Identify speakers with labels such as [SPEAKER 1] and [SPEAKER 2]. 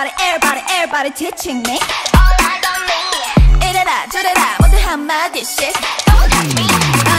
[SPEAKER 1] Everybody everybody everybody teaching me All right on me 이래라 저래라 모두 한마디씩 Don't at me